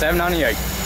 798.